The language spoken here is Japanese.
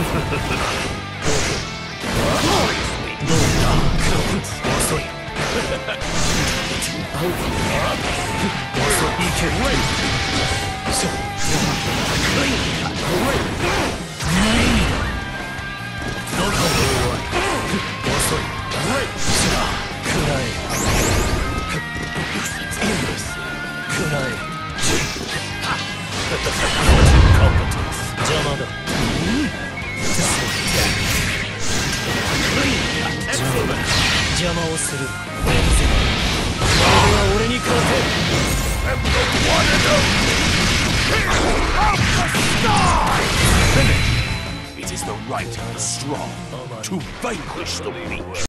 遅い青邪魔をする俺のせいは俺に勝て It is the right of the strong to vanquish the weak.